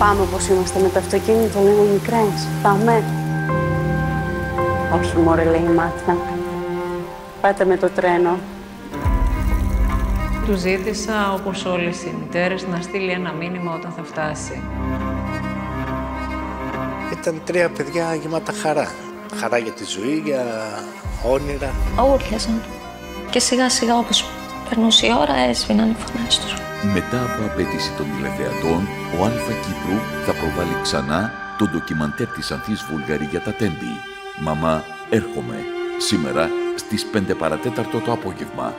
Πάμε όπως είμαστε με το αυτοκίνητο, λίγο μικρές. Πάμε. Όχι μωρέ, λέει η Μάτια. Πάτε με το τρένο. Του ζήτησα, όπως όλες οι μητέρες, να στείλει ένα μήνυμα όταν θα φτάσει. Ήταν τρία παιδιά γεμάτα χαρά. Χαρά για τη ζωή, για όνειρα. Αούρλιαζαν. Και σιγά σιγά όπως περνούσε η ώρα έσβηναν οι φωνές τους. Μετά από απέτηση των τηλεθεατών, ο Αλφα Κύπρου θα προβάλλει ξανά το ντοκιμαντέρ της Ανθής Βουλγαρή για τα τέμπη. «Μαμά, έρχομαι» σήμερα στις 5 παρατέταρτο το απόγευμα.